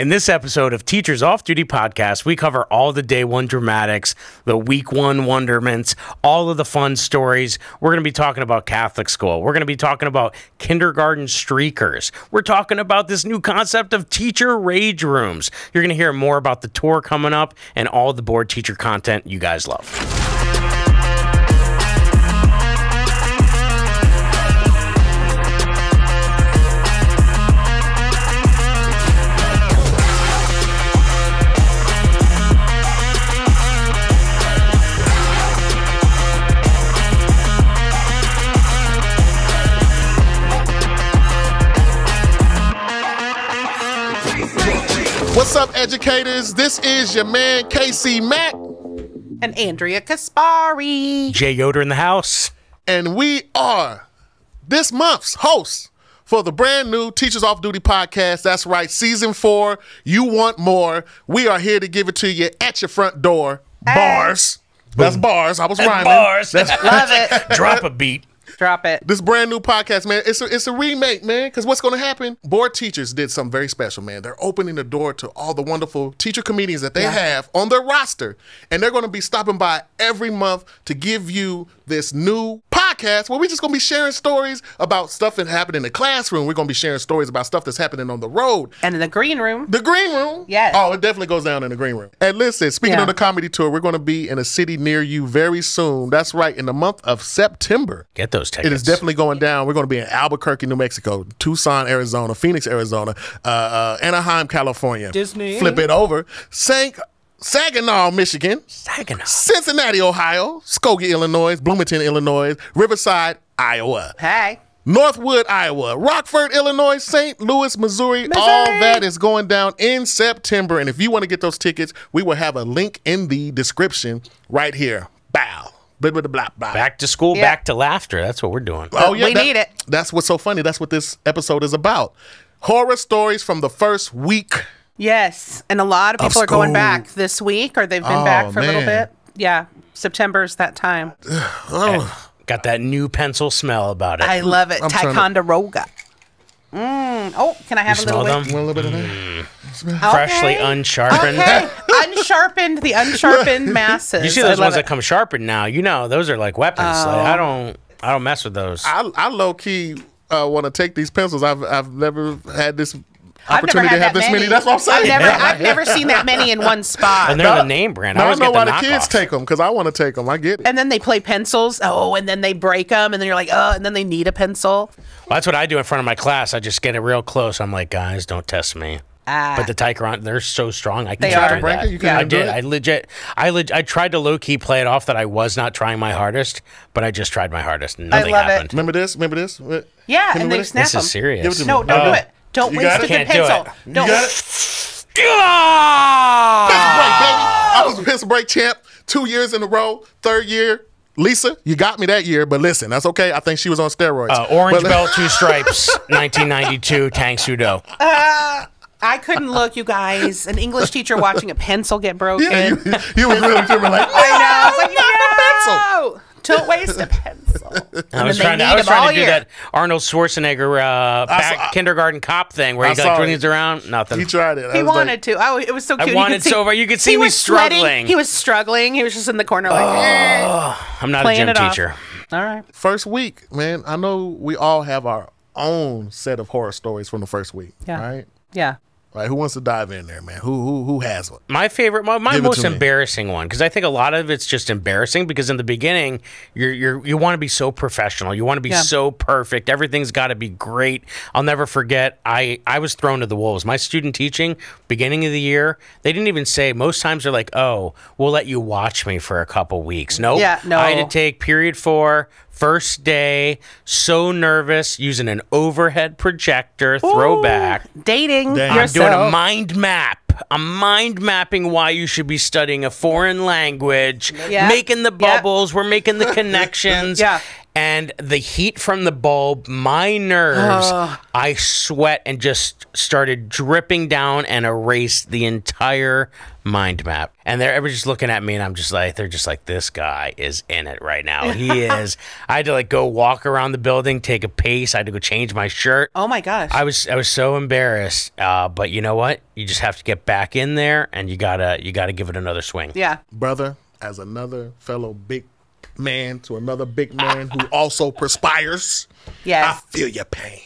In this episode of Teachers Off Duty Podcast, we cover all the day one dramatics, the week one wonderments, all of the fun stories. We're going to be talking about Catholic school. We're going to be talking about kindergarten streakers. We're talking about this new concept of teacher rage rooms. You're going to hear more about the tour coming up and all the Bored Teacher content you guys love. What's up, educators? This is your man KC Mack, and Andrea Caspari. Jay Yoder in the house. and we are this month's hosts for the brand new Teachers Off Duty podcast. That's right, season four. You want more? We are here to give it to you at your front door. Bars. That's bars. I was rhyming. Bars. Love it. Drop a beat. Drop it. This brand new podcast, man, it's a, it's a remake, man. Because what's going to happen? Bored Teachers did something very special, man. They're opening the door to all the wonderful teacher comedians that they Yeah. have on their roster. And they're going to be stopping by every month to give you this new podcast where we're just going to be sharing stories about stuff that happened in the classroom. We're going to be sharing stories about stuff that's happening on the road. And in the green room. The green room. Yes. Oh, it definitely goes down in the green room. And listen, speaking Yeah. of the comedy tour, we're going to be in a city near you very soon. That's right, in the month of September. Get those tickets. It is definitely going down. We're going to be in Albuquerque, New Mexico, Tucson, Arizona, Phoenix, Arizona, uh, uh, Anaheim, California. Disney. Flip it over. St. Saginaw, Michigan. Saginaw. Cincinnati, Ohio. Skokie, Illinois. Bloomington, Illinois. Riverside, Iowa. Hey. Northwood, Iowa, Rockford, Illinois, St. Louis, Missouri. Missouri. All that is going down in September. And if you want to get those tickets, we will have a link in the description right here. Bow. Blah, blah, blah, blah. Back to school, Yeah. back to laughter. That's what we're doing. Oh yeah, We need it. That's what's so funny. That's what this episode is about. Horror stories from the first week. Yes. And a lot of Of people are going back this week or they've been Oh, back for a little bit. Yeah. September's that time. Oh, Got that new pencil smell about it. I love it. I'm trying to- Ticonderoga. Mm. Oh, can I have You a little them? a little bit of that. Freshly Okay. unsharpened. Okay. unsharpened, the unsharpened masses. You see those love ones that come sharpened now. You know, those are like weapons. Like, Oh. I don't I don't mess with those. I, I low key uh, want to take these pencils. I've I've never had this I've never opportunity had to have this many. That's what I'm saying. I've never, I've never seen that many in one spot. and they're the name brand. I Now I always know get why the, the kids take them because I want to take them. I get it. and then they play pencils. Oh, and then they break them, and then you're like, oh, and then they need a pencil. Well, that's what I do in front of my class. I just get it real close. I'm like, guys, don't test me. Ah. But the Tigeron, they're so strong. I can They try are. that. Break it? You couldn't I did. it? I legit. I leg, I tried to low key play it off that I was not trying my hardest, but I just tried my hardest. and Nothing love it. happened. Remember this? Remember this? Yeah, Hit and they it? snap This them. is serious. Give it to me. No, don't Oh. do it. Don't You waste a it? good do pencil. it. Don't. You got it? Pencil break, baby. I was a pencil break champ two years in a row. Third year, Lisa, you got me that year. But listen, that's okay. I think she was on steroids. Uh, orange But- belt, two stripes, 1992, Tang Soo Do. I couldn't look, you guys. An English teacher watching a pencil get broken. Yeah, you, you was really feeling like, I know. It's like, not no, don't waste a pencil. I was trying to, I was trying to do year. that Arnold Schwarzenegger uh, back saw- kindergarten cop thing where I he saw like it. around. Nothing. He tried it. I He was like- wanted to. Oh, it was so cute. You wanted see- so bad. You could see he me was sweating. struggling. He was struggling. He was just in the corner like, eh, I'm not a playing gym it off. teacher. All right. first week, man. I know we all have our own set of horror stories from the first week. Yeah. Right. Yeah. Right. Who wants to dive in there, man? Who who who has one? My favorite, my, my most to me. embarrassing one, because I think a lot of it's just embarrassing. Because in the beginning, you're you're you want to be so professional, you want to be Yeah. so perfect, everything's got to be great. I'll never forget. I I was thrown to the wolves. My student teaching, beginning of the year, they didn't even say. Most times they're like, "Oh, we'll let you watch me for a couple weeks." Nope. Yeah, no. I had to take period four. First day, so nervous, using an overhead projector, throwback. Dating Damn. I'm yourself. doing a mind map. I'm mind mapping why you should be studying a foreign language, Yeah. making the Yeah. bubbles, we're making the connections. Yeah. And the heat from the bulb, my nerves, I sweat and just started dripping down and erased the entire mind map. And they're everybody's just looking at me, and I'm just like, they're just like, this guy is in it right now. He is. I had to like go walk around the building, take a pace. I had to go change my shirt. Oh my gosh. I was I was so embarrassed, uh, but you know what? You just have to get back in there, and you gotta you gotta give it another swing. yeah. Brother, as another fellow big man to another big man who also perspires, Yes. I feel your pain.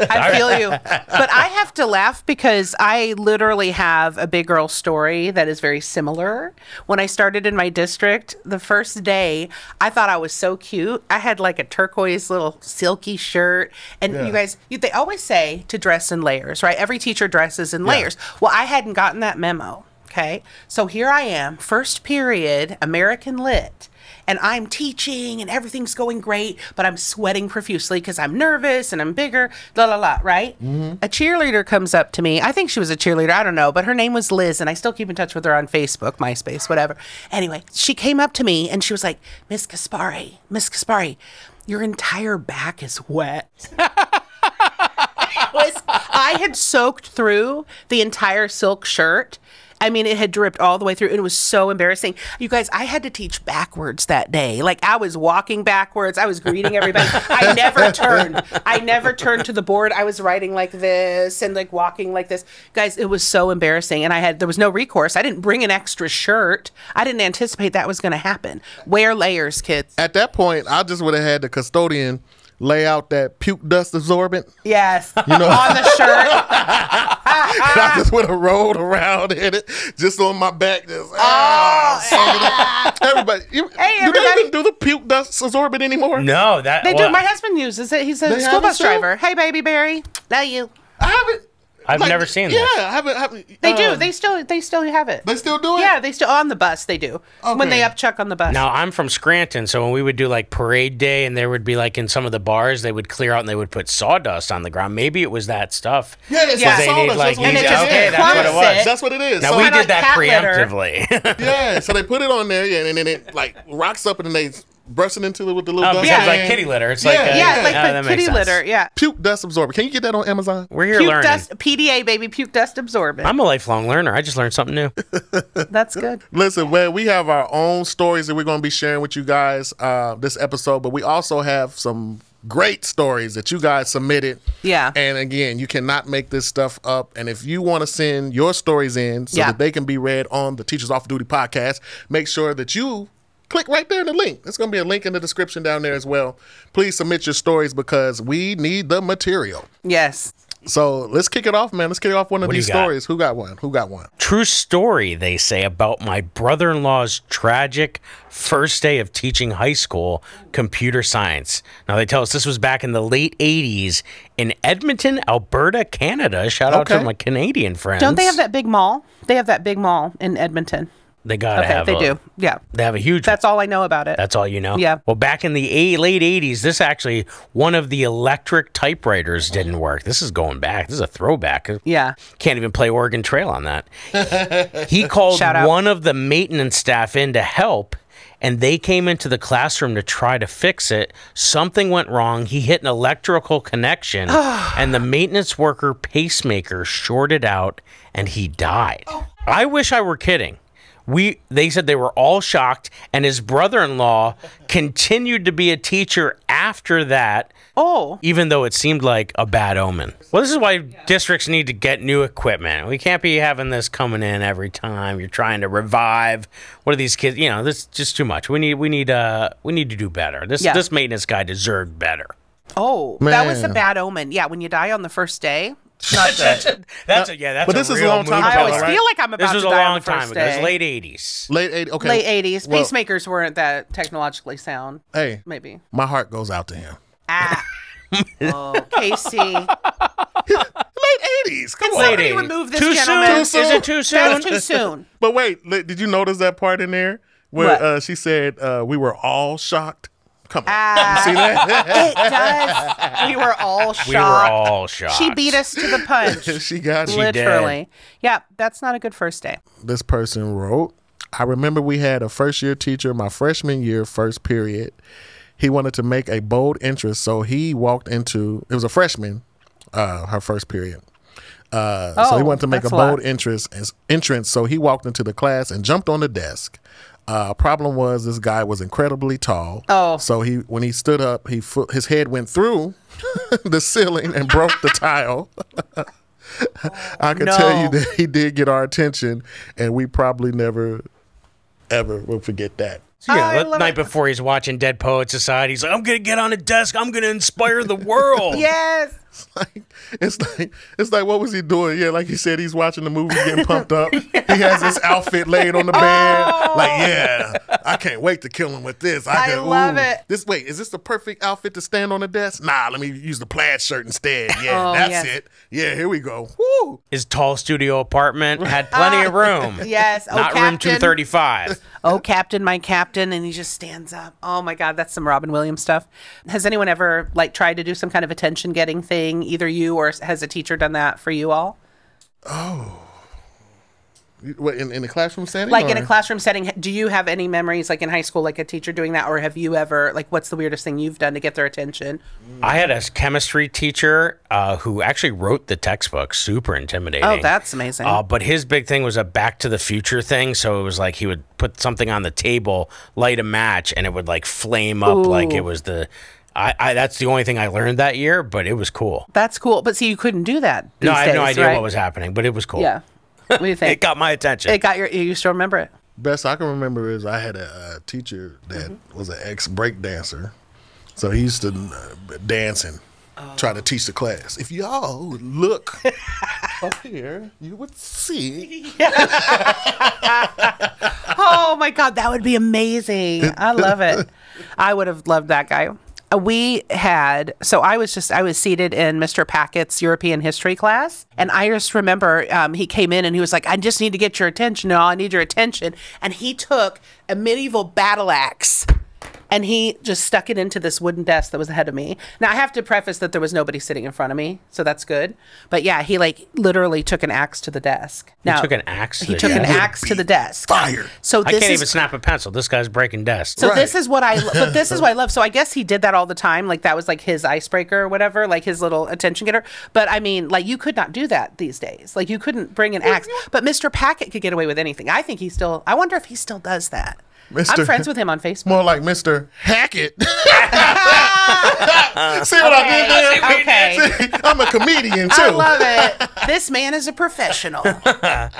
I feel you. But I have to laugh because I literally have a big girl story that is very similar. When I started in my district, the first day, I thought I was so cute. I had like a turquoise little silky shirt. And you guys, you, they always say to dress in layers, right? Every teacher dresses in layers. Well, I hadn't gotten that memo. Okay. So here I am, first period, American Lit and I'm teaching and everything's going great, but I'm sweating profusely because I'm nervous and I'm bigger, la la la, right? Mm-hmm. A cheerleader comes up to me. I think she was a cheerleader, I don't know, but her name was Liz, and I still keep in touch with her on Facebook, MySpace, whatever. Anyway, she came up to me and she was like, Miss Caspari, Miss Caspari, your entire back is wet. was I had soaked through the entire silk shirt. I mean, it had dripped all the way through. and It was so embarrassing. You guys, I had to teach backwards that day. Like I was walking backwards. I was greeting everybody. I never turned. I never turned to the board. I was writing like this and like walking like this. Guys, it was so embarrassing. And I had there was no recourse. I didn't bring an extra shirt. I didn't anticipate that was going to happen. Wear layers, kids. At that point, I just would have had the custodian lay out that puke dust absorbent. Yes. You know- on the shirt. I just would have rolled around in it, just on my back. Just, ah, soak it up. Everybody, you, Oh, Hey, do everybody. they even do the puke dust absorbent anymore? No, that They well, do. My husband uses it. He's a school bus driver. Hey, baby Barry. Love you. I haven't. I've like, never seen that. yeah, this. I haven't. I haven't They do. Um, they still. They still have it. They still do it. yeah, they still on the bus. They do when they Okay. upchuck on the bus. Now I'm from Scranton, so when we would do like parade day, and there would be like in some of the bars, they would clear out and they would put sawdust on the ground. Maybe it was that stuff. Yeah, it's Yeah. like need, sawdust. like, That's what it it is. just okay, that's what it was. it. That's what it is. Now So- we did like that preemptively. yeah, so they put it on there, yeah, and then it like rocks up, and then they brush it into it with the little Oh, dust. because it's like kitty litter. It's Yeah, like uh, yeah, yeah, like the that kitty litter. Yeah, Puke dust absorber. Can you get that on Amazon? We're here puke learning. dust PDA baby puke dust absorbent. I'm a lifelong learner. I just learned something new. That's good. Listen, well, we have our own stories that we're going to be sharing with you guys uh, this episode, but we also have some great stories that you guys submitted. Yeah. And again, you cannot make this stuff up. And if you want to send your stories in so Yeah. that they can be read on the Teachers Off Duty podcast, make sure that you click right there in the link. There's going to be a link in the description down there as well. Please submit your stories because we need the material. Yes. So let's kick it off, man. Let's kick it off one of What these you got? stories. Who got one? Who got one? True story, they say, about my brother in law's tragic first day of teaching high school computer science. Now, they tell us this was back in the late 80s in Edmonton, Alberta, Canada. Shout out to my Canadian friends. Don't they have that big mall? They have that big mall in Edmonton. They gotta Okay, have they a- do. Yeah. They have a huge That's all I know about it. That's all you know? Yeah. Well, back in the eight, late 80s, this actually, one of the electric typewriters didn't work. This is going back. This is a throwback. yeah. Can't even play Oregon Trail on that. he called Shout out. one of the maintenance staff in to help, and they came into the classroom to try to fix it. Something went wrong. He hit an electrical connection, and the maintenance worker pacemaker shorted out, and he died. Oh. I wish I were kidding. We they said they were all shocked, and his brother-in-law continued to be a teacher after that Oh. even though it seemed like a bad omen. Well, this is why districts need to get new equipment. We can't be having this coming in every time you're trying to revive. What are these kids? You know, this is just too much. We need we need uh we need to do better. This Yeah. this maintenance guy deserved better. Oh. That was a bad omen. Yeah. When you die on the first day. That's a, that's a, yeah. That's But a this is a real long time movie I always right? feel like I'm about This was to a die on long the time first ago. It was late '80s. Late 80s. Okay. Late 80s. Well, Pacemakers weren't that technologically sound. Hey, Maybe. my heart goes out to him. Ah. oh, KC. Late 80s. Come on. Late Somebody 80s. remove this Too gentleman. soon? Is it too soon? That's too soon. But wait, did you notice that part in there where uh, she said uh, we were all shocked? Come on. Ah. See that? It does. We were all shocked. We were all shocked. She beat us to the punch. she got you. Literally. Yeah, that's not a good first day. This person wrote, I remember we had a first year teacher my freshman year, first period. he wanted to make a bold interest, so he walked into. It was a freshman, uh, her first period. Uh, so he Oh, wanted to make a that's a bold interest entrance. So he walked into the class and jumped on the desk. Uh, problem was this guy was incredibly tall. Oh. so he when he stood up, he fo- his head went through the ceiling and broke the tile. I can tell you that he did get our attention, and we probably never, ever will forget that. So, yeah, the night it. before he's watching Dead Poet Society, he's like, I'm going to get on a desk. I'm going to inspire the world. Yes. like it's like it's like what was he doing? Yeah, like he said, he's watching the movie, getting pumped up. He has his outfit laid on the bed. Oh. Like, yeah, I can't wait to kill him with this. I can, love ooh. it. This wait, is this the perfect outfit to stand on the desk? Nah, let me use the plaid shirt instead. Yeah, Oh, that's yes. it. Yeah, here we go. Woo! His tall studio apartment had plenty of uh, room. Yes. Oh, Not room 235. Oh, Captain, my Captain, and he just stands up. Oh my God, that's some Robin Williams stuff. Has anyone ever like tried to do some kind of attention getting thing? Either you or has a teacher done that for you all? You- What, in, in the classroom setting? Like in a classroom setting, do you have any memories like in high school, like a teacher doing that, or have you ever like what's the weirdest thing you've done to get their attention? I had a chemistry teacher uh, who actually wrote the textbook. Super intimidating. Oh, that's amazing. Uh, but his big thing was a Back to the Future thing. So it was like he would put something on the table, light a match, and it would like flame up like it was the. I, I that's the only thing I learned that year, but it was cool. That's cool. But see, you couldn't do that. No, these I had no idea right? what was happening, but it was cool. Yeah. What do you think? It got my attention. It got your. You still remember it? Best I can remember is I had a, uh teacher that Mm-hmm. was an ex break dancer. So he used to uh, dance and try to teach the class. If y'all would look up here, you would see. Oh my god, that would be amazing. I love it. I would have loved that guy. Uh, We had so I was just I was seated in Mr. Packett's European history class, and I just remember um, he came in and he was like, "I just need to get your attention. No, I need your attention." And he took a medieval battle axe and he just stuck it into this wooden desk that was ahead of me. Now I have to preface that there was nobody sitting in front of me, so that's good. But yeah, he like literally took an axe to the desk. Now he took an axe to He the took an axe to the desk. Fire. So I can't is even snap a pencil. This guy's breaking desks. so this is what I but this is what I love. So I guess he did that all the time. Like that was like his icebreaker or whatever, like his little attention getter. But I mean, like you could not do that these days. Like you couldn't bring an axe. Mm-hmm. But Mr. Packett could get away with anything. I think he still I wonder if he still does that. Mr. I'm friends with him on Facebook. More like Mr. Hackett. See what I did there? Okay. See, I'm a comedian too. I love it. This man is a professional.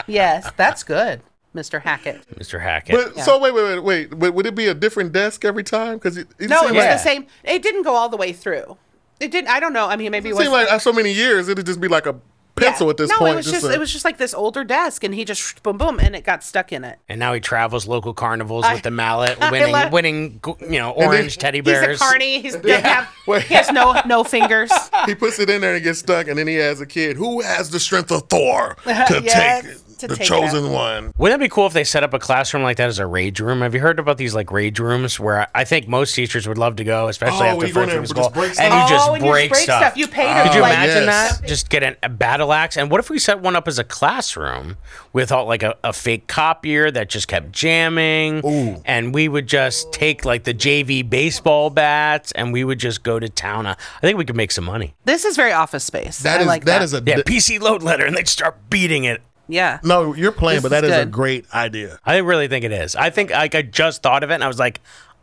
yes, that's good, Mr. Hackett. Mr. Hackett. But, So wait, wait, wait, wait. Would, would it be a different desk every time? Because it, it No, it was like, the same. It didn't go all the way through. It didn't. I don't know. I mean, maybe it it was seemed like uh, so many years, it'd just be like a pencil Yeah. at this no, point. it was just, a- it was just like this older desk, and he just boom boom, and it got stuck in it. and now he travels local carnivals I- with the mallet, winning, love- winning, you know, orange teddy bears. He's bears. a carny. He's doesn't have. Wait. He has no no fingers. he puts it in there and gets stuck, and then he has a kid who has the strength of Thor to Yes, take to the take chosen out. one. Wouldn't that be cool if they set up a classroom like that as a rage room? Have you heard about these like rage rooms where I think most teachers would love to go, especially Oh, after you first there week of and school, just break and you just oh, and you break, break stuff. stuff. You pay ah. to Could you like, imagine yes. that? Just get an, a battle axe. And what if we set one up as a classroom with all, like a, a fake copier that just kept jamming? Ooh. And we would just take like the JV baseball bats and we would just go to town. I think we could make some money. This is very office space. That I is like that is a Yeah, PC load letter and they'd start beating it. Yeah. no. You're playing, This but that is is a great idea. I really think it is. I think like I just thought of it and I was like,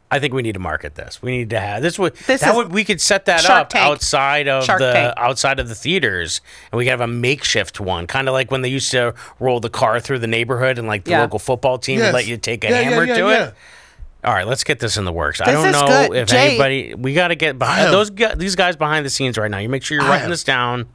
I think we need to market this. We need to have this. Would This that is would we could set that Shark up Tank. outside of Shark the Tank. outside of the theaters, and we could have a makeshift one, kind of like when they used to roll the car through the neighborhood and like the Yeah. local football team would let you take a Yeah, yeah, hammer yeah, to yeah. it. All right, let's get this in the works. I don't know good. if Jay- anybody. We got to get behind have- those these guys behind the scenes right now. You make sure you're I writing have- this down.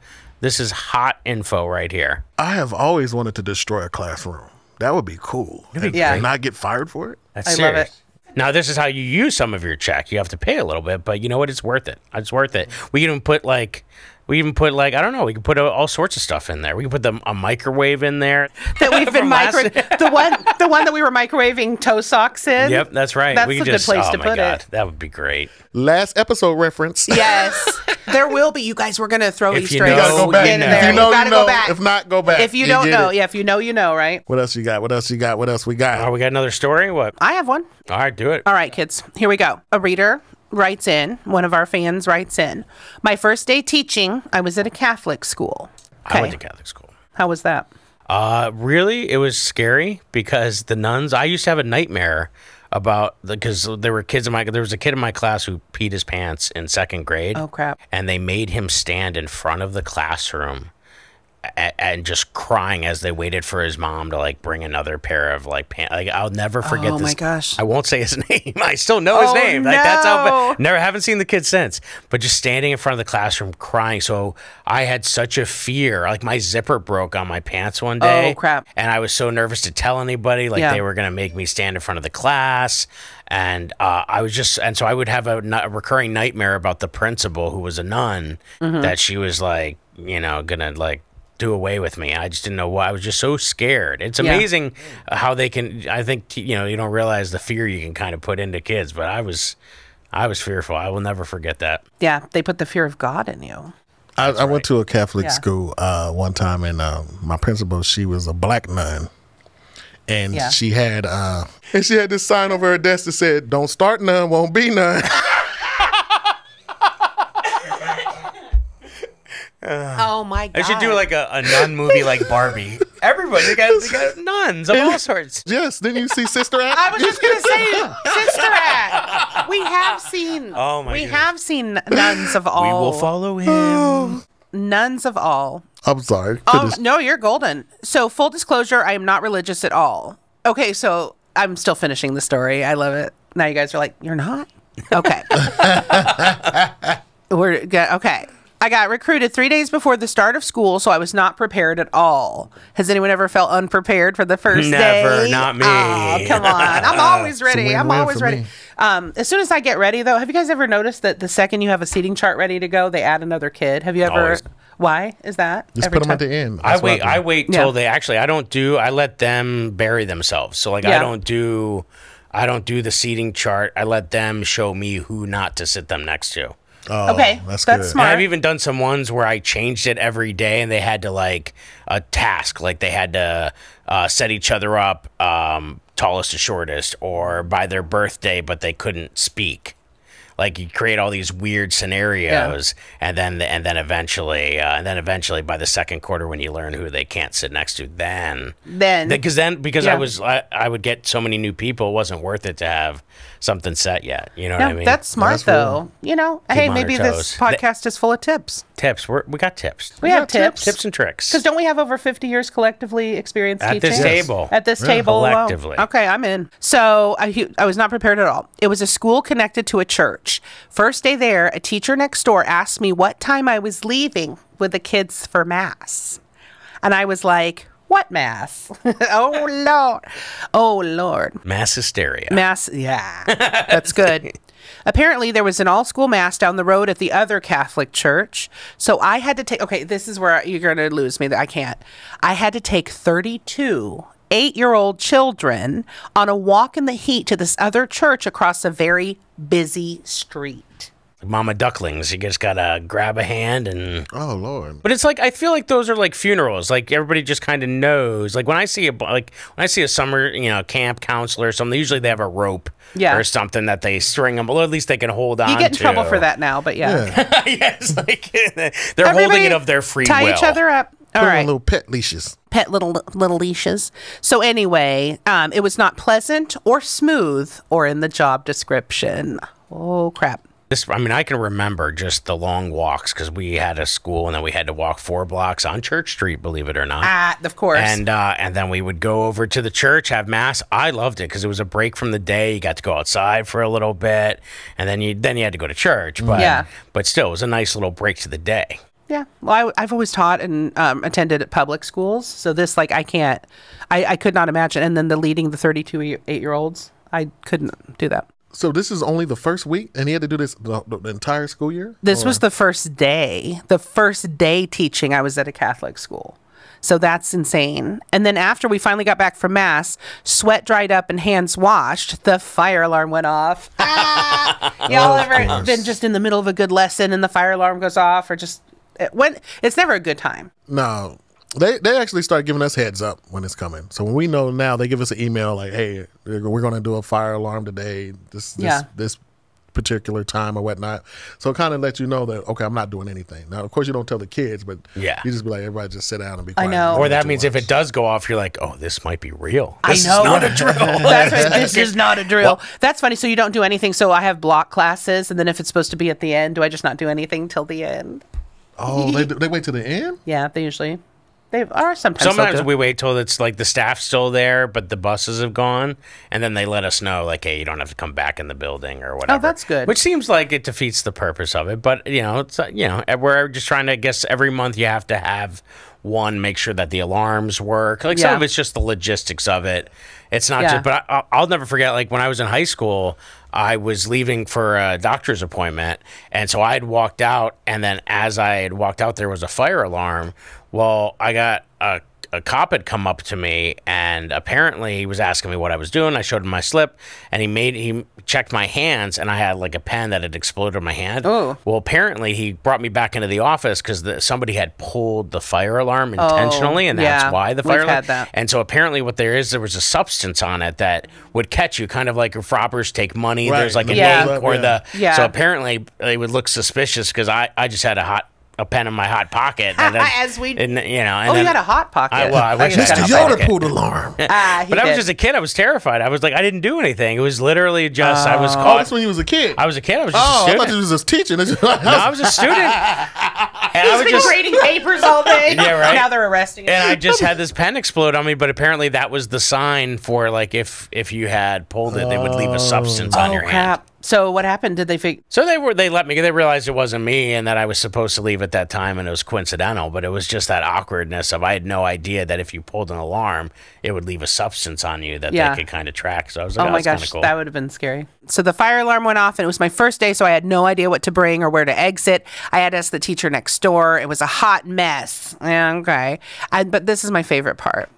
This is hot info right here. I have always wanted to destroy a classroom. That would be cool. be and, great. and not get fired for it. That's I love it. Now this is how you use some of your check. You have to pay a little bit, but you know what? It's worth it. It's worth it. We can even put like, we even put like I don't know. We can put uh, all sorts of stuff in there. We can put the, a microwave in there. That we've been From last- micro the one the one that we were microwaving toe socks in. Yep, that's right. That's we a could good just, place oh to my put god, it. that would be great. Last episode reference. Yes, there will be. You guys, we're gonna throw If Easter you eggs know, You go back. you in know. there. If you know, gotta you know. go back. If not, go back. If you, don't know, it. yeah, if you know, you know, right? What else you got? What else you got? What else we got? Oh, we got another story. What? I have one. All right, do it. All right, kids, here we go. A reader writes in, one of our fans writes in, my first day teaching, I was at a Catholic school. I went to Catholic school. How was that? Uh, really, it was scary because the nuns. I used to have a nightmare about the because there were kids in my there was a kid in my class who peed his pants in second grade. Oh, crap. And they made him stand in front of the classroom. And just crying as they waited for his mom to like bring another pair of like pants. Like I'll never forget Oh, this. my gosh. I won't say his name. I still know his Oh, name. Like that's how. no. Never haven't seen the kid since. But just standing in front of the classroom crying. So I had such a fear. Like my zipper broke on my pants one day. Oh, crap. And I was so nervous to tell anybody. Like Yeah. they were gonna make me stand in front of the class. And uh, I was just, and so I would have a, a recurring nightmare about the principal, who was a nun, Mm-hmm. that she was like, you know, gonna like do away with me. I just didn't know why. I was just so scared. It's Yeah. amazing how they can. I think you know you don't realize the fear you can kind of put into kids, but I was, I was fearful. I will never forget that. Yeah, they put the fear of God in you. I, I went to a Catholic Yeah. school uh, one time, and uh, my principal, she was a black nun, and Yeah. she had uh, and she had this sign over her desk that said, "Don't start none, won't be none." Oh my God! I should do like a, a nun movie like Barbie. Everybody they got, they got nuns of all sorts. yes, didn't you see Sister Act? I was just gonna say, Sister Act. We have seen. Oh, my We goodness. have seen nuns of all. We will follow him. Nuns of all. I'm sorry. Oh um, Finish. no, you're golden. So full disclosure, I am not religious at all. Okay, so I'm still finishing the story. I love it. Now you guys are like, you're not. Okay. We're good. Okay. I got recruited three days before the start of school, so I was not prepared at all. Has anyone ever felt unprepared for the first Never, day? not me. Oh, come on. I'm always ready. I'm always ready. Um, as soon as I get ready, though, have you guys ever noticed that the second you have a seating chart ready to go, they add another kid? Have you ever? Always. Why is that? Just Every put them at the end. I That's what wait. do. I wait till Yeah. they actually. I don't do. I let them bury themselves. So like I don't do. I don't do the seating chart. I let them show me who not to sit them next to. Oh, Okay, that's, that's good. smart. And I've even done some ones where I changed it every day, and they had to like a task, like they had to uh, set each other up, um, tallest to shortest, or by their birthday, but they couldn't speak. Like you create all these weird scenarios, and then and then eventually, uh, and then eventually, by the second quarter, when you learn who they can't sit next to, then Then because then because I was I, I would get so many new people, it wasn't worth it to have something set yet. You know No, what I mean? that's smart That's though. You know, hey, maybe this podcast is full of tips. tips. We're, we got tips. We have tips. tips and tricks. Because don't we have over 50 years collectively experience At teaching? this table. At this table. alone? Collectively. Okay, I'm in. So I, I was not prepared at all. It was a school connected to a church. First day there, a teacher next door asked me what time I was leaving with the kids for Mass. And I was like, what Mass? oh, Lord. Oh, Lord. Mass hysteria. Mass, yeah, that's good. Apparently, there was an all school mass down the road at the other Catholic church. So I had to take, okay, this is where you're going to lose me. I can't. I had to take 32 eight year old children on a walk in the heat to this other church across a very busy street. Mama ducklings. You just gotta grab a hand and. Oh Lord. But it's like I feel like those are like funerals. Like everybody just kind of knows. Like when I see a like when I see a summer you know camp counselor or something, usually they have a rope Yeah. or something that they string them. Well, at least they can hold on. You get in to. trouble for that now, but yeah. Yeah. yes, like they're holding it of their free tie will. each other up. All Put 'em right. little pet leashes. pet little little leashes. So anyway, um, it was not pleasant or smooth or in the job description. Oh crap. This, I mean, I can remember just the long walks because we had a school and then we had to walk four blocks on Church Street, believe it or not. Ah, of course. And uh, and then we would go over to the church, have mass. I loved it because it was a break from the day. You got to go outside for a little bit, and then you then you had to go to church. But Yeah. but still, it was a nice little break to the day. yeah. Well, I, have always taught and um, attended at public schools, so this like I can't, I, I could not imagine. And then the leading the thirty-two eight-year-olds, I couldn't do that. So this is only the first week, and he had to do this the, the entire school year. This was the first day, the first day teaching. I was at a Catholic school. So that's insane. And then after we finally got back from mass, sweat dried up and hands washed, the fire alarm went off. Ah! Y'all ever been just in the middle of a good lesson and the fire alarm goes off or just it went it's never a good time. No, they they actually start giving us heads up when it's coming. So when we know now, they give us an email like, "Hey, we're going to do a fire alarm today. This this Yeah. this particular time or whatnot. So it kind of lets you know that okay, I'm not doing anything. Now, of course, you don't tell the kids, but Yeah. you just be like, everybody just sit down and be Quiet I quiet. know. Or that do means if it does go off, you're like, oh, this might be real. I know. is not a drill. That's right. This is not a drill. That's funny. So you don't do anything. So I have block classes, and then if it's supposed to be at the end, do I just not do anything till the end? oh, they, they wait till the end. Yeah, they usually they are sometimes. Sometimes we wait till it's like the staff's still there, but the buses have gone, and then they let us know, like, hey, you don't have to come back in the building or whatever. Oh, that's good. Which seems like it defeats the purpose of it, but you know, it's uh, you know, we're just trying to I guess every month you have to have one make sure that the alarms work. Like some of it's just the logistics of it. It's not Yeah. just, but I, I'll never forget. Like when I was in high school, I was leaving for a doctor's appointment, and so I had walked out, and then as I had walked out, there was a fire alarm. Well, I got a a cop had come up to me and apparently he was asking me what I was doing. I showed him my slip and he made he checked my hands and I had like a pen that had exploded in my hand. Oh. Well, apparently he brought me back into the office because somebody had pulled the fire alarm oh, intentionally and that's Oh, yeah. why the We've fire alarm. had that. And so apparently what there is there was a substance on it that would catch you, kind of like if robbers take money. Right. There's like a Yeah. ink or Yeah. the Yeah. so apparently it would look suspicious because I I just had a hot a pen in my hot pocket As we- and, you know and Oh, you had a hot pocket. I, well, I wish I guess had Mr. a that's hot Yoder pulled alarm. oh, Ah, he But I was did. just a kid. I was terrified. I was like, I didn't do anything. It was literally just I was Oh, caught. that's when you was a kid. I was a kid. I was just oh, a I student. thought you was just teaching. no, I was a student. and I was been just grading papers all day. Yeah, right. Now they're arresting him. and I just had this pen explode on me. But apparently that was the sign for like if if you had pulled it, they would leave a substance on oh your hand. So what happened? Did they figure? So they were they let me they realized it wasn't me and that I was supposed to leave at that time and it was coincidental, but it was just that awkwardness of I had no idea that if you pulled an alarm, it would leave a substance on you that Yeah. they could kind of track. So I was like, Oh oh, my gosh, cool. that would have been scary. So the fire alarm went off, and it was my first day, so I had no idea what to bring or where to exit. I had to ask the teacher next door. It was a hot mess. Yeah, okay, I, but this is my favorite part.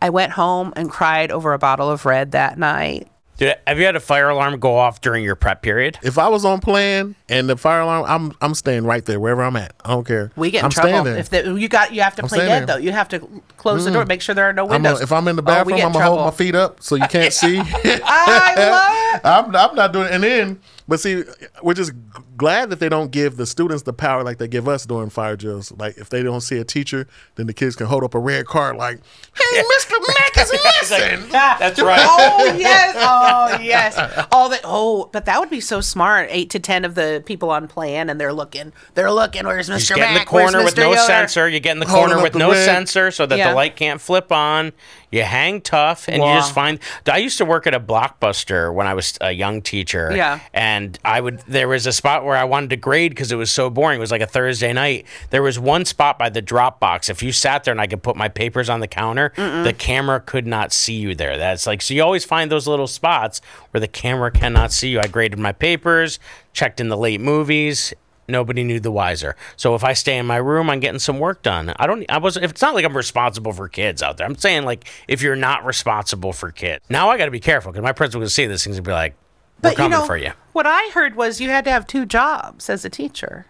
I went home and cried over a bottle of red that night. Dude, have you had a fire alarm go off during your prep period? if I was on plan and the fire alarm, I'm I'm staying right there wherever I'm at. I don't care. We get in I'm trouble staying there. if the, you got you have to play staying dead there. though. You have to close the door, mm. make sure there are no I'm windows. a, if I'm in the Oh, bathroom, get I'm gonna hold my feet up so you can't see. I love it. I'm, I'm not doing it. And then, but see, we're just glad that they don't give the students the power like they give us during fire drills. Like if they don't see a teacher, then the kids can hold up a red card like, "Hey, Mr. Mack is missing." That's right. Oh yes, oh yes. All that. Oh, but that would be so smart. Eight to ten of the people on plan, and they're looking. They're looking. Where's You just Mr. get in the corner with Mr. no Yoder? sensor. You get in the Holding corner with the no red. sensor so that Yeah. the light can't flip on. You hang tough and you just find. I used to work at a blockbuster when I was a young teacher. Yeah. And I would, there was a spot where I wanted to grade because it was so boring. It was like a Thursday night. There was one spot by the drop box. If you sat there and I could put my papers on the counter, the camera could not see you there. That's like, so you always find those little spots where the camera cannot see you. I graded my papers, checked in the late movies nobody knew the wiser. So if I stay in my room, I'm getting some work done. I don't. I was. If it's not like I'm responsible for kids out there. I'm saying like if you're not responsible for kids. Now I got to be careful because my principal can see this things and be like, "We're But you coming know, for you." what I heard was you had to have two jobs as a teacher.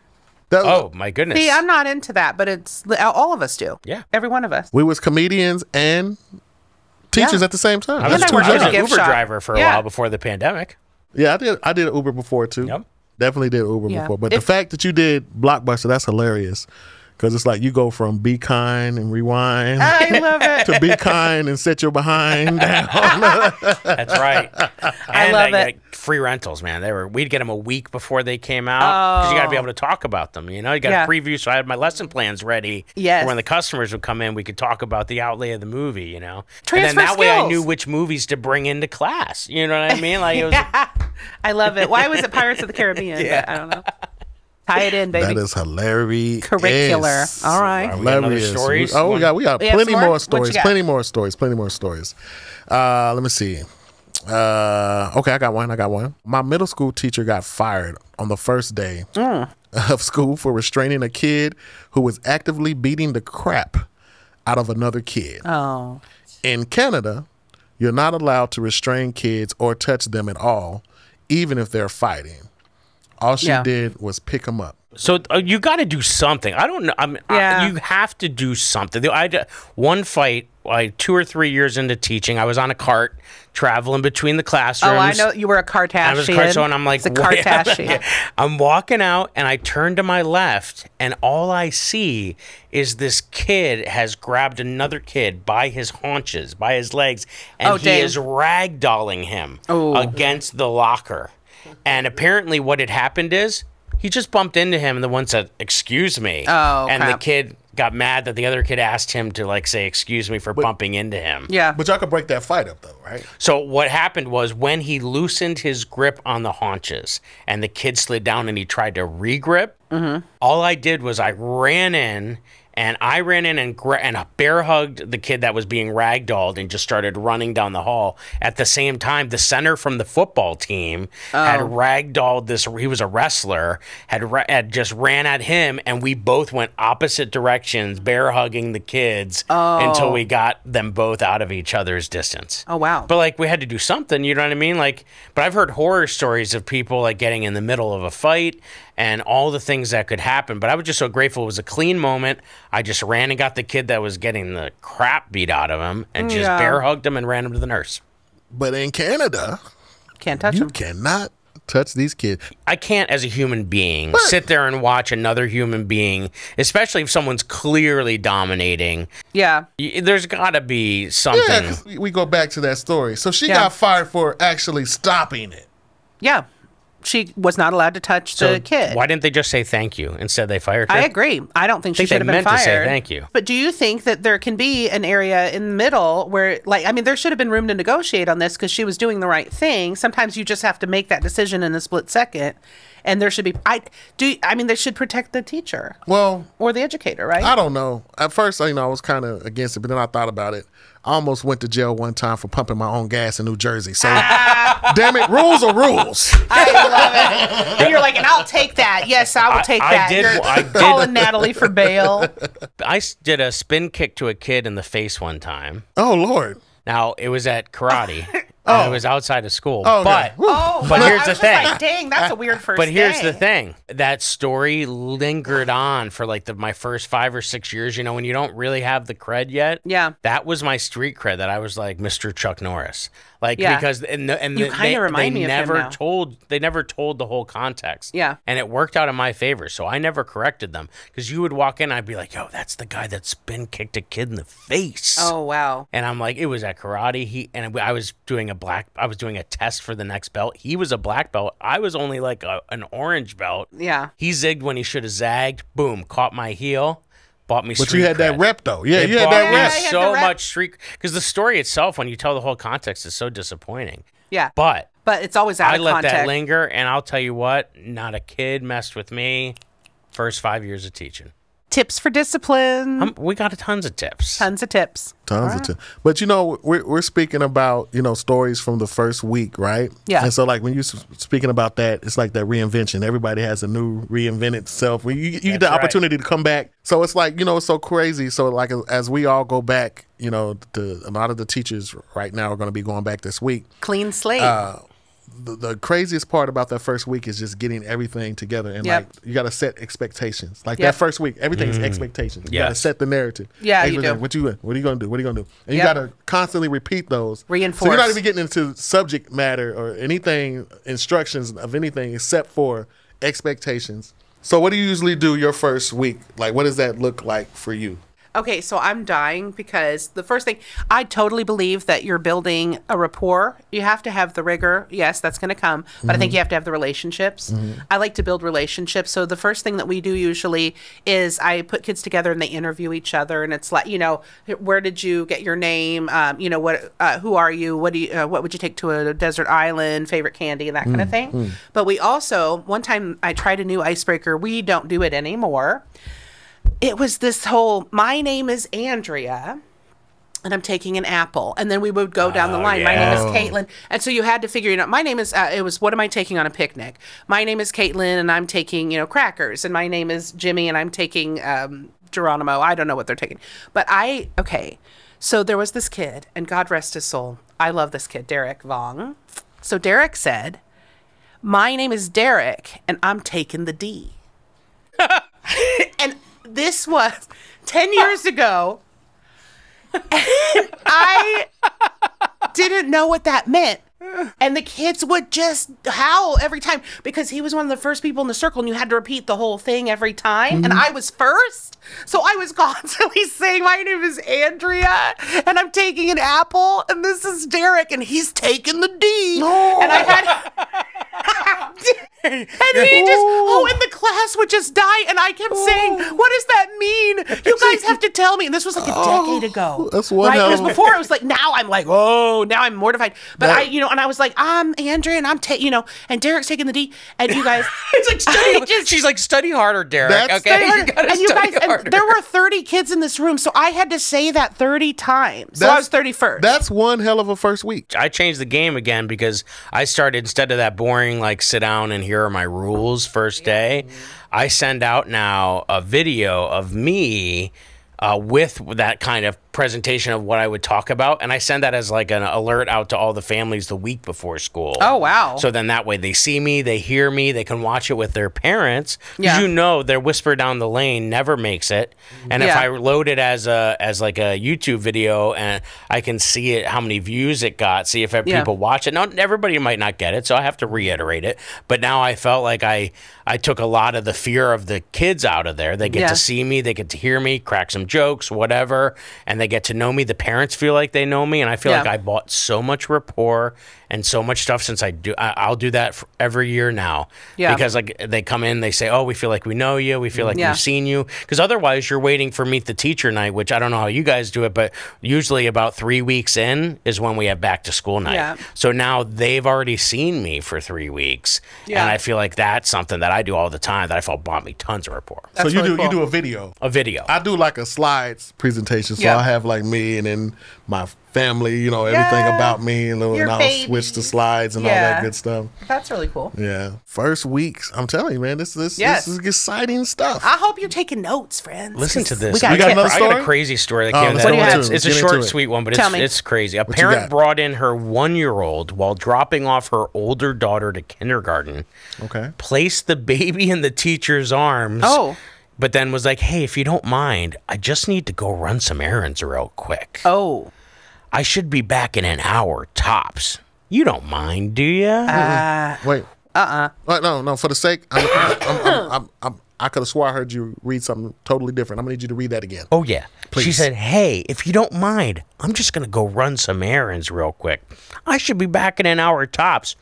That- Oh my goodness. See, I'm not into that, but it's all of us do. Yeah. every one of us. we was comedians and teachers Yeah. at the same time. I was, And I I was a an Uber shop. driver for a Yeah. while before the pandemic. Yeah, I did. I did Uber before too. Yep. Definitely did Uber Yeah. before. But If- the fact that you did Blockbuster, that's hilarious. Because it's like you go from be kind and rewind I love it. to be kind and set your behind down. That's right. and love uh, it. Free rentals, man. They were. We'd get them a week before they came out because you got to be able to talk about them. You know, you got Oh. Yeah. a preview. So I had my lesson plans ready. Yes. When the customers would come in, we could talk about the outlay of the movie. You know, and Transfer then that way I knew which movies to bring into class. You know what I mean? Like it was. I love it. Why was it Pirates of the Caribbean? Yeah. But I don't know. Tie it in, baby. that is hilarious. Curricular. All right. Are we Hilarious. stories? Oh, we got we got We plenty more, more? Stories. Plenty more stories. Plenty more stories. Uh, let me see. Uh, okay, I got one. I got one. My middle school teacher got fired on the first day Mm. of school for restraining a kid who was actively beating the crap out of another kid. Oh, In Canada, you're not allowed to restrain kids or touch them at all, even if they're fighting. All she Yeah. did was pick him up. So uh, you got to do something. I don't know. I mean, I- Yeah. you have to do something. I d- one fight like two or three years into teaching. I was on a cart traveling between the classrooms. Oh, I know you were a Kardashian. I was a cart, so and I'm like, it's a wait, I'm Kardashian. I'm walking out and I turn to my left, and all I see is this kid has grabbed another kid by his haunches, by his legs, and Oh, he dang. is ragdolling him Oh. against the locker. And apparently, what had happened is he just bumped into him, and the one said, "Excuse me," Oh, and the kid got mad that the other kid asked him to like say excuse me for bumping into him. yeah. But y'all could break that fight up though, right? So what happened was when he loosened his grip on the haunches and the kid slid down and he tried to re-grip, mm-hmm. all I did was I ran in and I ran in and gra- and bear hugged the kid that was being ragdolled and just started running down the hall. At the same time, the center from the football team had oh. ragdolled this. He was a wrestler. Had ra- had just ran at him, and we both went opposite directions, bear hugging the kids until oh. we got them both out of each other's distance. Oh, wow. But like we had to do something, you know what I mean? Like, but I've heard horror stories of people like getting in the middle of a fight and all the things that could happen. But I was just so grateful. It was a clean moment. I just ran and got the kid that was getting the crap beat out of him and just Yeah. bear hugged him and ran him to the nurse. But in Canada, Can't touch you him. cannot touch these kids. I can't, as a human being, sit there and watch another human being, especially if someone's clearly dominating. Yeah. There's got to be something. Yeah, 'cause we- we go back to that story. So she Yeah. got fired for actually stopping it. Yeah. She was not allowed to touch So the kid. Why didn't they just say thank you? Instead, they fired her. I agree. I don't think she think they should have been meant to fired. say thank you. But do you think that there can be an area in the middle where, like, I mean, there should have been room to negotiate on this because she was doing the right thing. Sometimes you just have to make that decision in a split second, and there should be. I do. I mean, they should protect the teacher Well, or the educator, right? I don't know. At first, you know, I was kind of against it, but then I thought about it. I almost went to jail one time for pumping my own gas in New Jersey. So, damn it, rules are rules. I love it. And you're like, and I'll take that. Yes, I will I- take I that. did- You're I did- calling Natalie for bail. I s- did a spin kick to a kid in the face one time. Oh Lord. Now it was at karate. Oh. and it was outside of school. Oh, but Whew. Oh, But well, here's the thing. Like, Dang, that's a weird first. but here's day. the thing. That story lingered on for like the, my first five or six years. You know, when you don't really have the cred yet. Yeah. That was my street cred. That I was like Mr. Chuck Norris. Like Yeah. because and the, and You the- they, remind they me of him never told they never told the whole context. Yeah. And it worked out in my favor. So I never corrected them because you would walk in, I'd be like, "Yo, that's the guy that spin kicked a kid in the face." Oh wow. And I'm like, it was at karate. He and I was doing a black. I was doing a test for the next belt. He was a black belt. I was only like a, an orange belt. Yeah. He zigged when he should have zagged. Boom, caught my heel. Bought me. But street you had that rep though. Yeah, It you had bought that me rep. so rep. much street because the story itself, when you tell the whole context, is so disappointing. Yeah. But But it's always out I of let context. that linger, and I'll tell you what, not a kid messed with me. First five years of teaching, Tips for discipline. um, we got tons of tips. Tons of tips. Tons of tips. But you know, we're we're speaking about you know stories from the first week, right? Yeah. And so like when you're speaking about that, it's like that reinvention. Everybody has a new reinvented self. When you, you get the right. opportunity to come back, so it's like you know it's so crazy. So like as, as we all go back, you know, to, a lot of the teachers right now are going to be going back this week. Clean slate. Uh, The, the craziest part about that first week is just getting everything together and Yep. like you got to set expectations. Like Yep. that first week, everything is mm. expectations. You got to set the narrative. Yeah, you do. What you what are you gonna do? What are you gonna do? And you Yep. got to constantly repeat those. Reinforce. So you're not even getting into subject matter or anything instructions of anything except for expectations. So what do you usually do your first week? Like what does that look like for you? Okay, so I'm dying because the first thing I totally believe that you're building a rapport. You have to have the rigor. Yes, that's going to come, but I think you have to have the relationships. I like to build relationships. So the first thing that we do usually is I put kids together and they interview each other, and it's like you know, where did you get your name? Um, you know, what, uh, who are you? What do you, uh, what would you take to a desert island? Favorite candy and that kind of thing. But we also one time I tried a new icebreaker. We don't do it anymore it was this whole my name is Andrea and I'm taking an apple. And then we would go down the line. My name is Caitlin. And so you had to figure it out. My name is, uh, it was, what am I taking on a picnic? My name is Caitlin and I'm taking, you know, crackers. And my name is Jimmy and I'm taking um, Geronimo. I don't know what they're taking. But I, okay. So there was this kid, and God rest his soul. I love this kid, Derek Vong. So Derek said, My name is Derek and I'm taking the D. and this was 10 years ago. I didn't know what that meant. And the kids would just howl every time because he was one of the first people in the circle and you had to repeat the whole thing every time. And mm-hmm. I was first. So I was constantly saying, My name is Andrea and I'm taking an apple. And this is Derek and he's taking the D. And I had. and he just, oh, and the class would just die. And I kept oh. saying, What does that mean? You guys have to tell me. And this was like a oh, decade ago. that's one Right? Because before it was like, now I'm like, Oh, now I'm mortified. But That- I, you know, and I was like, I'm Andrea and I'm, ta- you know, and Derek's taking the D. And you guys. It's like study. Just- She's like study harder, Derek. That's- okay, and you gotta you study guys, harder. and there were 30 kids in this room, so I had to say that 30 times. So I was 31st. That's one hell of a first week. I changed the game again because I started instead of that boring like sit down and here are my rules first day. I send out now a video of me uh, with that kind of presentation of what I would talk about, and I send that as like an alert out to all the families the week before school. Oh, wow. So then that way they see me, they hear me, they can watch it with their parents. Yeah. you know their whisper down the lane never makes it. And if I load it as a as like a YouTube video and I can see it how many views it got, see if Yeah. people watch it. Now everybody might not get it, so I have to reiterate it. But now I felt like I I took a lot of the fear of the kids out of there. They get Yeah. to see me, they get to hear me, crack some jokes, whatever, and they get to know me. The parents feel like they know me, and I feel Yeah. like I bought so much rapport and so much stuff since I do. I, I'll do that for every year now. Yeah. Because like they come in, they say, "Oh, we feel like we know you. We feel like Yeah. we've seen you." Because otherwise, you're waiting for meet the teacher night, which I don't know how you guys do it, but usually about three weeks in is when we have back to school night. Yeah. So now they've already seen me for three weeks, Yeah. and I feel like that's something that I do all the time that I felt bought me tons of rapport. so you really do you do a video. A video. I do like a slides presentation, so Yeah. I'll have like me and then my family, you know, everything Yeah. about me, and, then Your I'll baby. Switch to slides and all that good stuff. That's really cool. Yeah, first weeks, I'm telling you, man, this this Yes. this is exciting stuff. I hope you're taking notes, friends. Listen to this. We got, You got tips. another I got a crazy story that Oh, came. let's that- get into it's, it's a short, it. sweet one, but Tell it's me. it's crazy. A you parent brought in her one-year-old while dropping off her older daughter to kindergarten. Okay. Placed the baby in the teacher's arms. Oh. But then was like, "Hey, if you don't mind, I just need to go run some errands real quick. Oh. I should be back in an hour tops. You don't mind, do you?" Uh, Wait. Uh uh no, no. For the sake, I'm, I'm, I'm, I'm, I'm, I could have swore I heard you read something totally different. I'm gonna need you to read that again. Oh yeah. Please. She said, "Hey, if you don't mind, I'm just gonna go run some errands real quick. I should be back in an hour tops.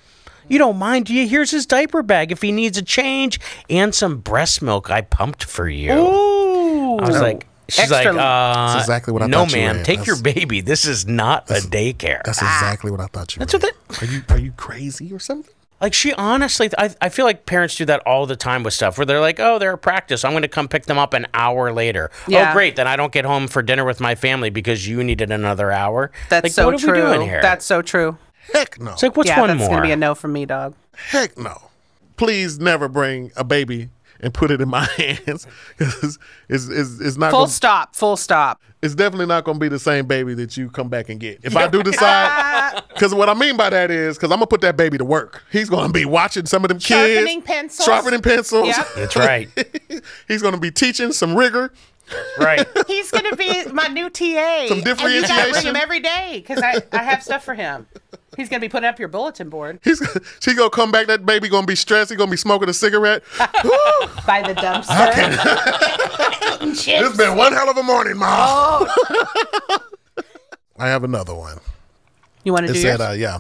You don't mind, do you? Here's his diaper bag if he needs a change and some breast milk I pumped for you." Ooh. I was like, "She's Extra- like, uh, That's exactly what I no, thought you ma'am. read. Take your That's- baby. This is not a daycare." That's exactly what I thought you. That's read. what Are you are you crazy or something? Like she honestly, I, I feel like parents do that all the time with stuff where they're like, oh, they're at practice. I'm going to come pick them up an hour later. Yeah. Oh, great. Then I don't get home for dinner with my family because you needed another hour. That's like, so what are true. we doing here? That's so true. Heck no. it's like, what's yeah, one that's more? gonna be a no from me, dog. Heck no. Please never bring a baby and put it in my hands because it's, it's, it's not Full gonna, stop. Full stop. it's definitely not going to be the same baby that you come back and get. If I do decide, because what I mean by that is because I'm gonna put that baby to work. He's going to be watching some of them kids Sharpening pencils. sharpening pencils. Yep. That's right. He's going to be teaching some rigor. Right. He's gonna be my new TA. Some And you gotta bring him every day because I, I have stuff for him. He's gonna be putting up your bulletin board He's she gonna come back. That baby gonna be stressed. He gonna be smoking a cigarette. By the dumpster. It's been one hell of a morning, mom. Oh. I have another one. You want to It do said, yours? uh, yeah,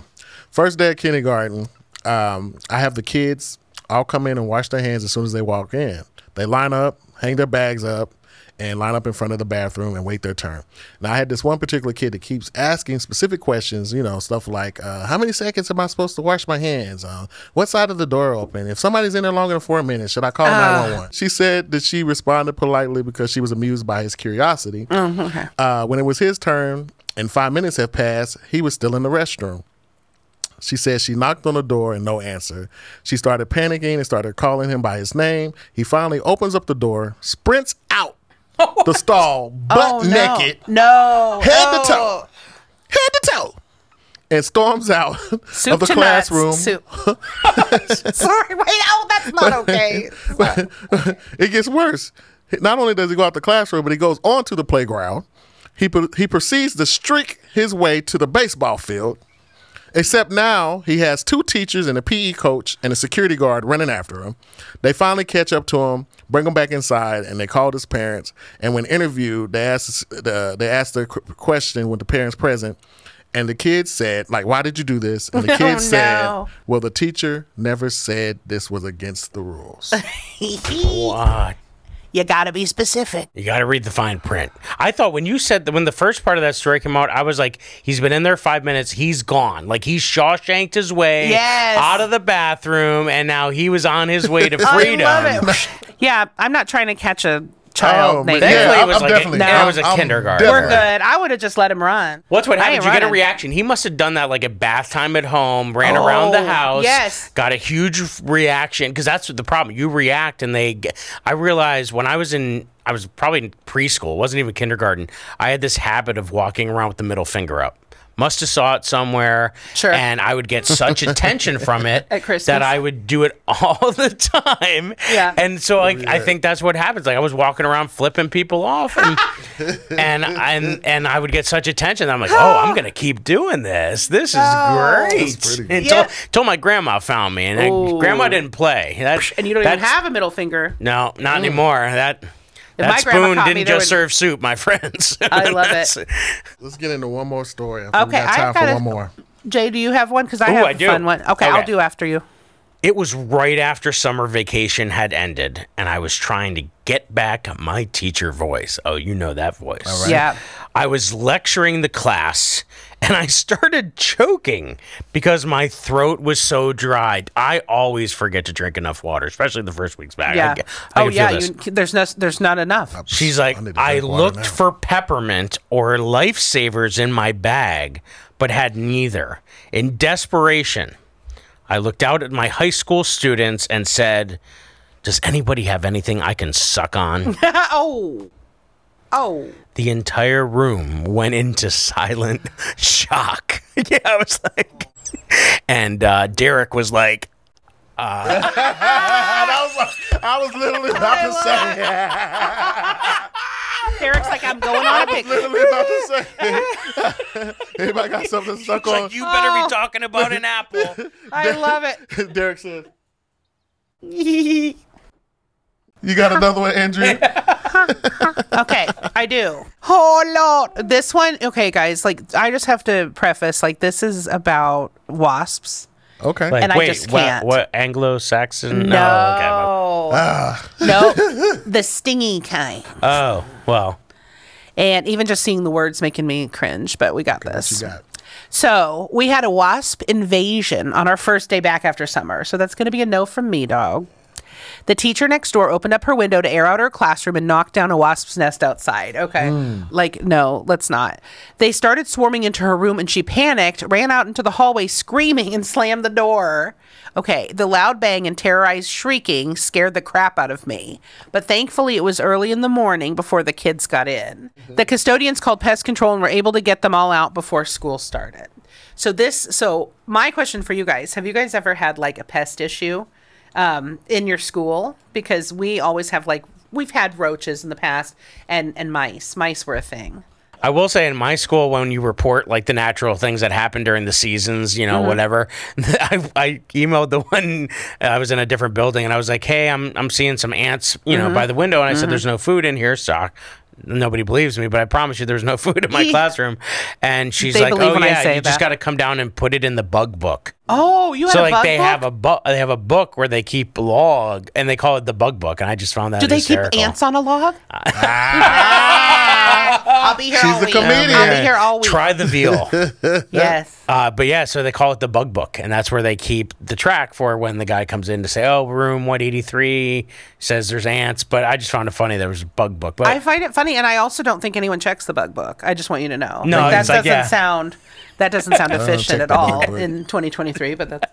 first day of kindergarten. Um, I have the kids all come in and wash their hands as soon as they walk in. They line up, hang their bags up, and line up in front of the bathroom and wait their turn. Now, I had this one particular kid that keeps asking specific questions, you know, stuff like, uh, how many seconds am I supposed to wash my hands? Uh, what side of the door open? If somebody's in there longer than four minutes, should I call 911? She said that she responded politely because she was amused by his curiosity. uh, when it was his turn and five minutes had passed, he was still in the restroom. She said she knocked on the door and no answer. She started panicking and started calling him by his name. He finally opens up the door, sprints out the stall, butt Oh, naked, No. head Oh. to toe, head to toe, and storms out Soup of the classroom. Sorry, wait. Oh, that's not okay. it gets worse. Not only does he go out the classroom, but he goes onto the playground. He he proceeds to streak his way to the baseball field. Except now he has two teachers and a PE coach and a security guard running after him. They finally catch up to him, bring him back inside, and they called his parents. And when interviewed, they asked the they asked the question with the parents present, and the kids said, "Like, why did you do this?" And the Oh, kids said, no. "Well, the teacher never said this was against the rules." What? You gotta be specific. You got to read the fine print. I thought when you said that when the first part of that story came out, I was like, he's been in there five minutes. He's gone. Like he's Shawshanked his way Yes. out of the bathroom, and now he was on his way to freedom. it. yeah, I'm not trying to catch a child Oh, naked. man. Thankfully, Yeah, it was I'm like definitely- a, I'm- it was a I'm kindergarten. We're good. I would have just let him run. What's what I happened? ain't Did you get a reaction? He must have done that like at bath time at home, ran around the Oh, house, yes. got a huge reaction because that's the problem. You react, and they. Get, I realized when I was in, I was probably in preschool, wasn't even kindergarten. I had this habit of walking around with the middle finger up. Must have saw it somewhere, Sure. and I would get such attention from it At Christmas. that I would do it all the time. Yeah. and so like I think that's what happens. Like I was walking around flipping people off, and and and and I would get such attention. I'm like, oh, I'm gonna keep doing this. This is oh. great. pretty good. Until, Yeah. until my grandma found me, and I- grandma didn't play. That, And you don't even have a middle finger. no, not mm. anymore. That. If That my spoon didn't there just would- serve soup, my friends. I love it. Let's get into one more story. I think we Okay, got time I've for got one a- more. Jay, do you have one? Because I Ooh, have I a do. fun one. Okay, Okay. I'll do after you. It was right after summer vacation had ended, and I was trying to get back my teacher voice. Oh, you know that voice. Yeah. I was lecturing the class, and I started choking because my throat was so dry. I always forget to drink enough water, especially the first weeks back. Yeah. can- I oh yeah. You, there's no, there's not enough. She's like, I I, looked now." for peppermint or lifesavers in my bag, but had neither. In desperation, I looked out at my high school students and said, Does anybody have anything I can suck on? oh. Oh. the entire room went into silent shock. yeah, I was like, and uh, Derek was like, I was literally about to say. Derek's like, I'm going on a picnic. literally about to say. Anybody got something to suck on? like, You better be talking about an apple. I love it. Derek said. You got another one, Andrea? Okay, I do. Oh Lord, this one. Okay, guys, like I just have to preface, like this is about wasps. Okay. Like, And I wait, just what- can't. What, Anglo-Saxon? No, Oh, okay. Ah. no, the stingy kind. Oh, well. And even just seeing the words making me cringe. But we got this. you got? So we had a wasp invasion on our first day back after summer. So that's going to be a no from me, dog. The teacher next door opened up her window to air out her classroom and knocked down a wasp's nest outside. Okay. Hmm. Like, no, let's not. They started swarming into her room and she panicked, ran out into the hallway screaming, and slammed the door. Okay. The loud bang and terrorized shrieking scared the crap out of me. But thankfully, it was early in the morning before the kids got in. Mm-hmm. The custodians called pest control and were able to get them all out before school started. So, this, so my question for you guys have you guys ever had like a pest issue? Um, in your school because we always have like we've had roaches in the past and and mice. Mice were a thing. I will say in my school, when you report like the natural things that happen during the seasons, you know, Mm-hmm. whatever, I, I emailed the one, I was in a different building and I was like, hey, I'm, I'm seeing some ants, you Mm-hmm. know, by the window. And I said, there's no food in here. So nobody believes me, but I promise you there's no food in my classroom. And she's They like, oh, yeah, you just got to come down and put it in the bug book. Oh, you So a like bug they book? have a book, they have a book where they keep log, and they call it the bug book. And I just found that Do they keep ants on a log? Ah. I'll be here She's all a week. comedian. I'll be here all week. Try the veal. yes. Uh, but yeah, so they call it the bug book, and that's where they keep the track for when the guy comes in to say, "Oh, room 183 says there's ants." But I just found it funny there was a bug book. But I find it funny, and I also don't think anyone checks the bug book. I just want you to know. No, Like, that doesn't yeah. sound that doesn't sound efficient at all in 2023. But that's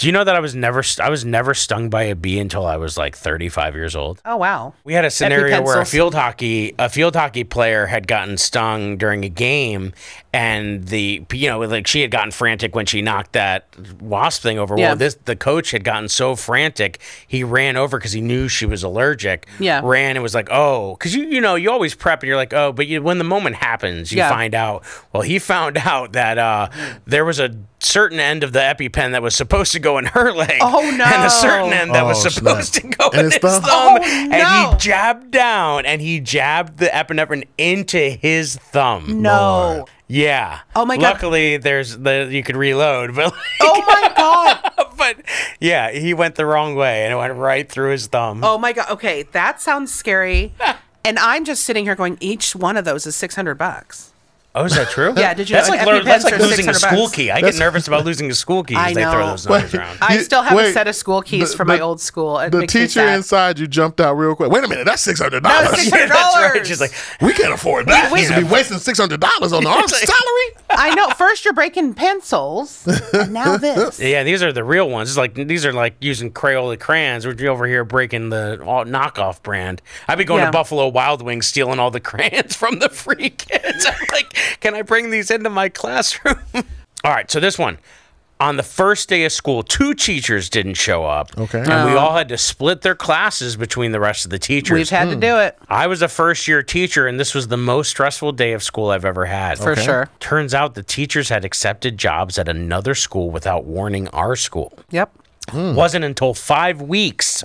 do you know that I was never I was never stung by a bee until I was like 35 years old? oh wow. We had a scenario where a field hockey a field hockey player had gotten stung during a game, and the you know like she had gotten frantic when she knocked that wasp thing over. Yeah. Well, this the coach had gotten so frantic he ran over because he knew she was allergic. Yeah. ran and was like, oh, because you you know you always prep and you're like, oh, but you, when the moment happens, you Yeah. find out. Well, he found out that uh, there was a certain end of the EpiPen that was supposed to go in her leg. Oh, no! And a certain end that was Oh, supposed snap. to go And in his his thumb? thumb. Oh, And he jabbed down and he jabbed the epinephrine into his thumb. No. Yeah. Oh my God. Luckily, there's the you could reload, but like, Oh my god. but yeah, he went the wrong way and it went right through his thumb. Oh my god. Okay, that sounds scary. And I'm just sitting here going, each one of those is six hundred bucks. Oh, is that true? Yeah, did you That's know like, an that's like losing a school bucks? key. I get nervous about losing a school key I as they throw know. those numbers around. I still have wait, a set of school keys the- from my old school. It The teacher inside you jumped out real quick. Wait a minute, that's six hundred No, dollars. $600. Yeah, that's right. She's like, We can't afford that. We- We should be wasting six hundred dollars on our It's salary. I know. First you're breaking pencils, and now this. Yeah, these are the real ones. It's like these are like using Crayola crayons. We're over here breaking the all knockoff brand. I'd be going Yeah. to Buffalo Wild Wings, stealing all the crayons from the free kids. I'm like, can I bring these into my classroom? all right, so this one. On the first day of school, two teachers didn't show up. Okay. And we oh. all had to split their classes between the rest of the teachers. We've had to hmm. do it I was a first year teacher, and this was the most stressful day of school I've ever had. for sure. Turns out the teachers had accepted jobs at another school without warning our school. Yep. Hmm. Wasn't until five weeks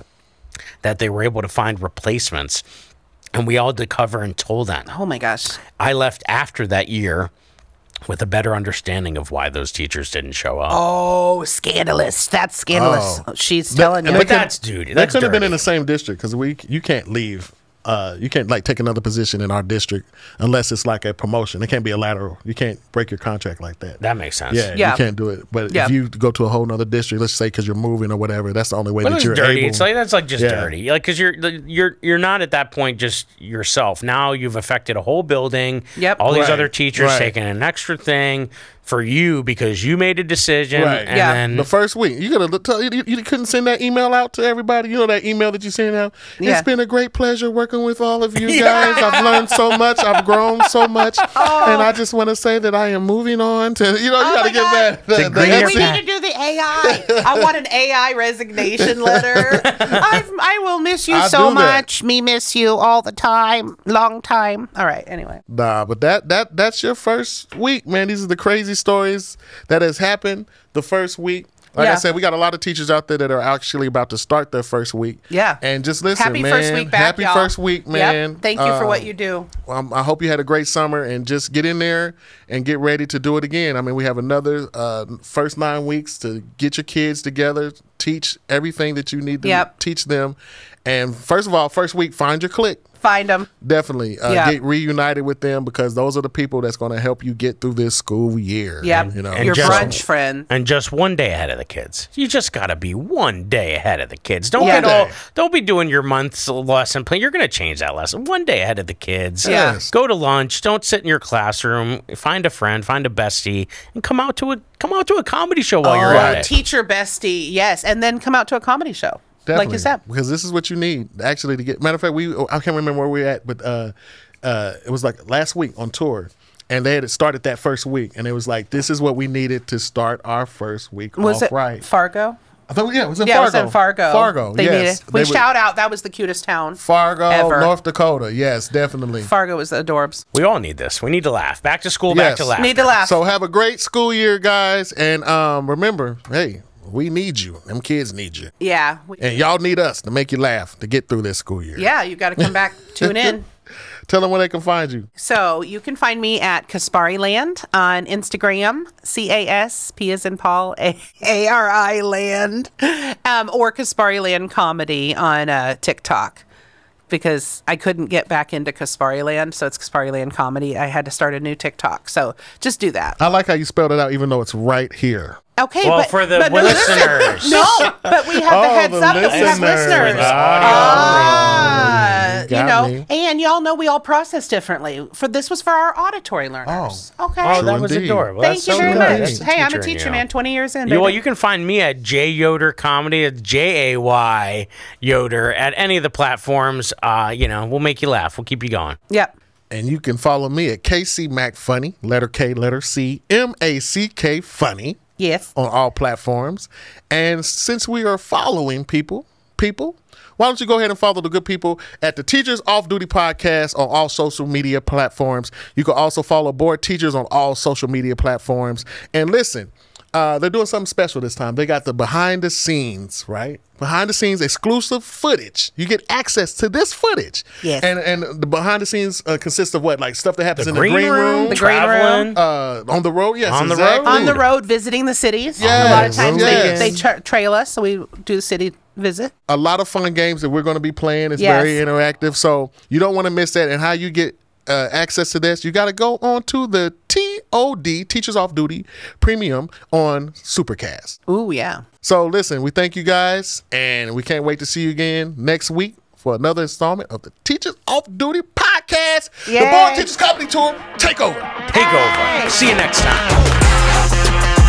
that they were able to find replacements. And we all had to cover until then. Oh my gosh. I left after that year with a better understanding of why those teachers didn't show up. Oh, scandalous. That's scandalous. Oh. She's telling you. but that's dude. They That's could have been in the same district because we you can't leave. Uh, you can't like take another position in our district unless it's like a promotion. It can't be a lateral. You can't break your contract like that. That makes sense. yeah, Yeah. you can't do it. But Yeah. if you go to a whole nother district, let's say because you're moving or whatever, that's the only way But that you're dirty. able. It's like that's like just Yeah. dirty. Like because you're you're you're not at that point just yourself. Now you've affected a whole building. Yep. All these Right. other teachers Right. taking an extra thing for you because you made a decision. Right. And Yeah. then the first week, you could have you, you couldn't send that email out to everybody. You know that email that you send out. Yeah. It's been a great pleasure working with all of you guys. I've learned so much. I've grown so much, oh. and I just want to say that I am moving on to. You know, you Oh got to give God. that. The, the green we need to do the AI. I want an AI resignation letter. I've, I will miss you I'll so do that. much. Me miss you all the time. Long time. All right. Anyway. Nah, but that that that's your first week, man. These are the crazy stories that has happened the first week. Like I said, we got a lot of teachers out there that are actually about to start their first week. Yeah. and just listen, Happy man. first week back, Happy first week, man. Yep. Thank you for what you do. um, I hope you had a great summer and just get in there and get ready to do it again. I mean, we have another uh, first nine weeks to get your kids together, teach everything that you need to Yep. teach them. And first of all, first week, find your clique. Find them. Definitely uh, Yeah. get reunited with them because those are the people that's going to help you get through this school year. Yep. You know, And Your just- brunch friend. and just one day ahead of the kids. You just got to be one day ahead of the kids. Don't Yeah. get all. Don't be doing your month's lesson plan. You're going to change that lesson one day ahead of the kids. Yeah. Yes. Go to lunch. Don't sit in your classroom. Find a friend. Find a bestie, and come out to a come out to a comedy show while you're Oh, at it. teacher bestie. Yes. And then come out to a comedy show. Like you said. because this is what you need actually to get. Matter of fact, we I can't remember where we are at, but uh, uh, it was like last week on tour. And they had it started that first week, and it was like, "This is what we needed to start our first week Was off it right." Fargo? I thought, yeah, it was in Yeah, Fargo. it was in Fargo. Fargo, They yes. needed. We They would- shout out. That was the cutest town. Fargo, ever. North Dakota. Yes, definitely. Fargo was the adorbs. We all need this. We need to laugh. Back to school. Back to laugh. Need to laugh. So have a great school year, guys, and um, remember, hey, we need you. Them kids need you, yeah. We- and y'all need us to make you laugh to get through this school year. yeah. You got to come back. Tune in. Tell them where they can find you. So you can find me at Caspari Land on Instagram, C A S P as in Paul A A R I Land, um, or Caspari Land Comedy on uh, TikTok. Because I couldn't get back into Caspari Land, so it's Caspari Land Comedy. I had to start a new TikTok, so just do that. I like how you spelled it out, even though it's right here. Okay, Well, but for the but no, listen. listeners. No, but we have the Oh, heads the up that we have listeners. listeners. Ah, you know, me. and y'all know we all process differently. For this was for our auditory learners. okay. Oh, True that was indeed. adorable. Thank That's you so very good. much. That's Hey, I'm a teacher, man. Twenty years in. You, well, you can find me at Jay Yoder Comedy. It's J A Y Yoder at any of the platforms. Uh, you know, we'll make you laugh. We'll keep you going. Yep. And you can follow me at KC Mack Funny, letter K, letter C, M A C K Funny Yes. on all platforms. And since we are following people, people, why don't you go ahead and follow the good people at the Teachers Off Duty Podcast on all social media platforms? You can also follow Bored Teachers on all social media platforms. And listen, uh, they're doing something special this time. They got the behind the scenes, right? Behind the scenes exclusive footage. You get access to this footage. Yes. And and the behind the scenes uh, consists of what? Like stuff that happens The in green, the green room, room, The green room. uh, on the road. Yes, On the exactly. road. On the road visiting the cities. Yes, A lot of times yes. they, they tra- trail us, so we do the city visit. a lot of fun games that we're going to be playing. It's Yes. very interactive, so you don't want to miss that. And how you get uh, access to this, you got to go on to the TOD Teachers Off Duty Premium on Supercast. Ooh, yeah. So listen, we thank you guys, and we can't wait to see you again next week for another installment of the Teachers Off Duty podcast. The Yay. Bored Teachers Comedy Tour. Take over. Take over. See you next time.